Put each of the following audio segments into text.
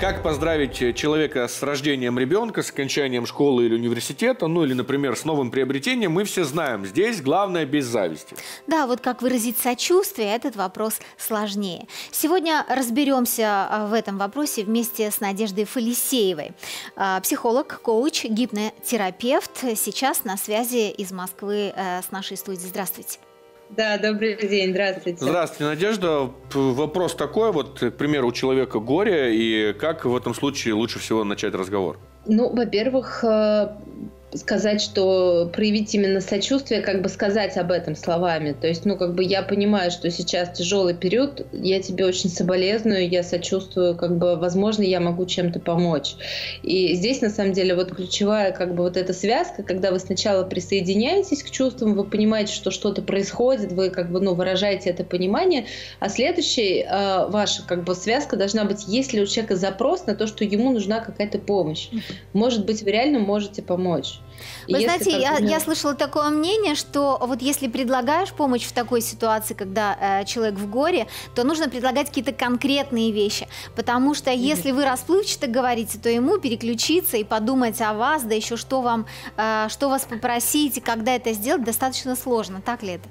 Как поздравить человека с рождением ребенка, с окончанием школы или университета, ну или, например, с новым приобретением, мы все знаем. Здесь главное без зависти. Да, вот как выразить сочувствие, этот вопрос сложнее. Сегодня разберемся а, в этом вопросе вместе с Надеждой Фалисеевой. А, психолог, коуч, гипнотерапевт. Сейчас на связи из Москвы э, с нашей студией. Здравствуйте. Да, добрый день, здравствуйте. Здравствуйте, Надежда. Вопрос такой, вот, к примеру, у человека горе, и как в этом случае лучше всего начать разговор? Ну, во-первых, э, сказать, что проявить именно сочувствие, как бы сказать об этом словами. То есть, ну, как бы я понимаю, что сейчас тяжелый период, я тебе очень соболезную, я сочувствую, как бы, возможно, я могу чем-то помочь. И здесь, на самом деле, вот ключевая, как бы, вот эта связка, когда вы сначала присоединяетесь к чувствам, вы понимаете, что что-то происходит, вы, как бы, ну, выражаете это понимание, а следующая э, ваша, как бы, связка должна быть, есть ли у человека запрос на то, что ему нужна какая-то помощь. Может быть, вы реально можете помочь. Вы если знаете, я, я слышала такое мнение, что вот если предлагаешь помощь в такой ситуации, когда э, человек в горе, то нужно предлагать какие-то конкретные вещи, потому что если вы расплывчато говорите, то ему переключиться и подумать о вас, да еще что вам, э, что вас попросить и когда это сделать, достаточно сложно, так ли это?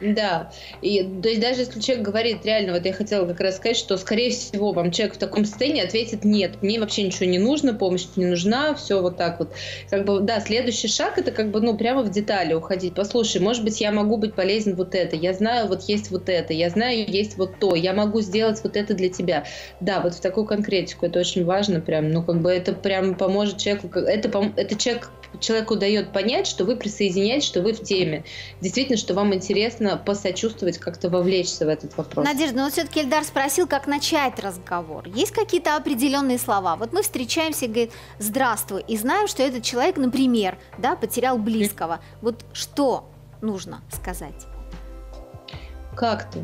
Да, и то есть даже если человек говорит реально, вот я хотела как раз сказать, что скорее всего вам человек в таком состоянии ответит нет, мне вообще ничего не нужно, помощь не нужна, все вот так вот. Как бы, да, следующий шаг это как бы, ну, прямо в детали уходить. Послушай, может быть, я могу быть полезен вот это, я знаю, вот есть вот это, я знаю, есть вот то, я могу сделать вот это для тебя. Да, вот в такую конкретику, это очень важно прям, ну, как бы это прям поможет человеку, это, это человек человеку дает понять, что вы присоединяетесь, что вы в теме. Действительно, что вам интересно посочувствовать, как-то вовлечься в этот вопрос. Надежда, но вот все-таки Эльдар спросил, как начать разговор. Есть какие-то определенные слова? Вот мы встречаемся и говорит, здравствуй, и знаем, что этот человек, например, да, потерял близкого. Вот что нужно сказать? Как ты?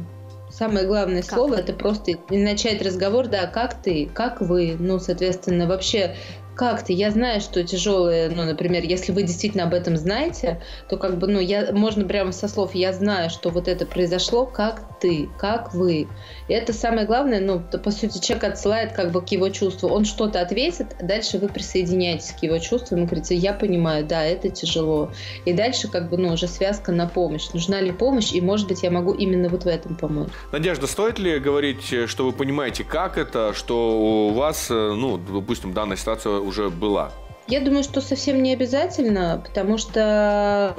Самое главное как слово это просто начать разговор, да, как ты, как вы, ну, соответственно, вообще как-то, я знаю, что тяжелые, ну, например, если вы действительно об этом знаете, то как бы, ну, я, можно прямо со слов, я знаю, что вот это произошло, как ты, как вы. И это самое главное, ну, то, по сути, человек отсылает как бы к его чувству, он что-то ответит, дальше вы присоединяетесь к его чувствам и говорите, я понимаю, да, это тяжело. И дальше как бы, ну, уже связка на помощь. Нужна ли помощь, и, может быть, я могу именно вот в этом помочь. Надежда, стоит ли говорить, что вы понимаете, как это, что у вас, ну, допустим, данная ситуация уже была? Я думаю, что совсем не обязательно, потому что,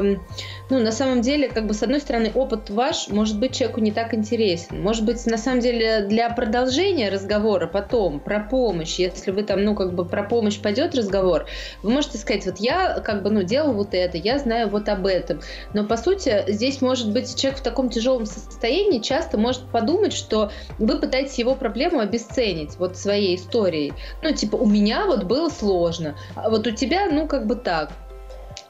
ну, на самом деле, как бы, с одной стороны, опыт ваш, может быть, человеку не так интересен. Может быть, на самом деле, для продолжения разговора потом, про помощь, если вы там, ну, как бы, про помощь пойдет разговор, вы можете сказать, вот я, как бы, ну, делал вот это, я знаю вот об этом. Но, по сути, здесь, может быть, человек в таком тяжелом состоянии часто может подумать, что вы пытаетесь его проблему обесценить вот своей историей. Ну, типа, у меня вот было сложно, а вот вот у тебя, ну, как бы так.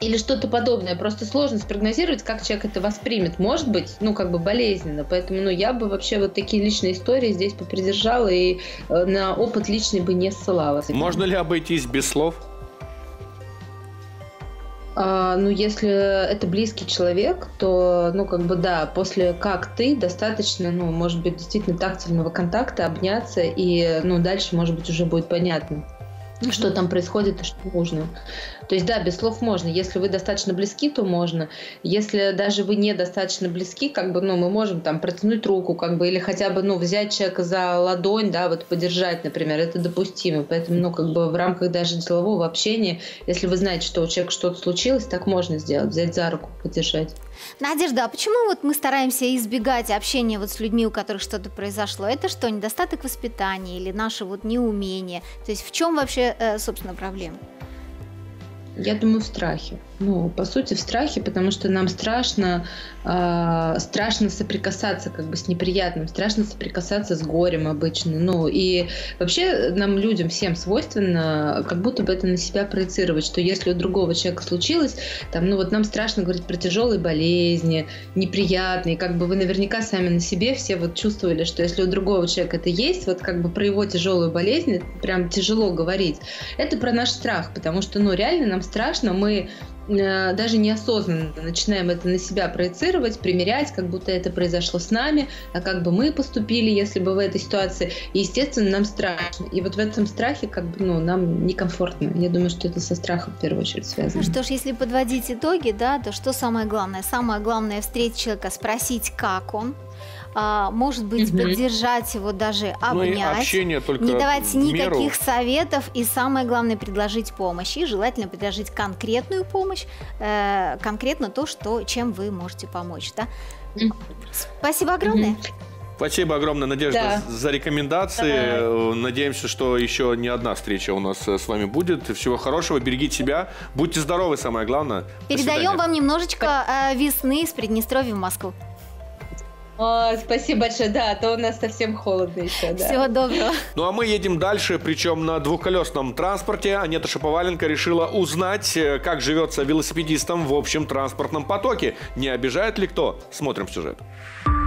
Или что-то подобное. Просто сложно спрогнозировать, как человек это воспримет. Может быть, ну, как бы болезненно. Поэтому, ну, я бы вообще вот такие личные истории здесь попридержала и э, на опыт личный бы не ссылалась. Можно ли обойтись без слов? А, ну, если это близкий человек, то, ну, как бы, да, после как ты, достаточно, ну, может быть, действительно тактильного контакта, обняться, и, ну, дальше, может быть, уже будет понятно что там происходит и что нужно. То есть, да, без слов можно. Если вы достаточно близки, то можно. Если даже вы недостаточно близки, как бы, ну, мы можем там протянуть руку, как бы, или хотя бы, ну, взять человека за ладонь, да, вот подержать, например, это допустимо. Поэтому, ну, как бы в рамках даже делового общения, если вы знаете, что у человека что-то случилось, так можно сделать, взять за руку, подержать. Надежда, а почему вот мы стараемся избегать общения вот с людьми, у которых что-то произошло? Это что, недостаток воспитания или наше вот неумение? То есть в чем вообще, собственно, проблема? Я думаю, в страхе. Ну, по сути, в страхе, потому что нам страшно, э, страшно соприкасаться как бы с неприятным, страшно соприкасаться с горем обычно. Ну, и вообще нам, людям, всем свойственно как будто бы это на себя проецировать, что если у другого человека случилось, там, ну, вот нам страшно говорить про тяжелые болезни, неприятные, как бы вы наверняка сами на себе все вот чувствовали, что если у другого человека это есть, вот как бы про его тяжелую болезнь, прям тяжело говорить. Это про наш страх, потому что, ну, реально нам страшно, мы э, даже неосознанно начинаем это на себя проецировать, примерять, как будто это произошло с нами, а как бы мы поступили, если бы в этой ситуации. И, естественно, нам страшно. И вот в этом страхе как бы, ну, нам некомфортно. Я думаю, что это со страхом в первую очередь связано. Ну что ж, если подводить итоги, да, то что самое главное? Самое главное встретить человека, спросить, как он, а, может быть, угу. поддержать его, даже обнять. Ну общение только не давать никаких меру. советов и самое главное предложить помощь. И желательно предложить конкретную помощь, э, конкретно то, что, чем вы можете помочь. Да? Спасибо огромное. Спасибо огромное, Надежда, да. за рекомендации. Давай. Надеемся, что еще не одна встреча у нас с вами будет. Всего хорошего, берегите себя, будьте здоровы, самое главное. Передаем вам немножечко э, весны с Приднестровья в Москву. О, спасибо большое, да, а то у нас совсем холодно еще, да. Всего доброго. Ну а мы едем дальше, причем на двухколесном транспорте. Анета Шаповаленко решила узнать, э, как живется велосипедистам в общем транспортном потоке. Не обижает ли кто? Смотрим сюжет. Сюжет.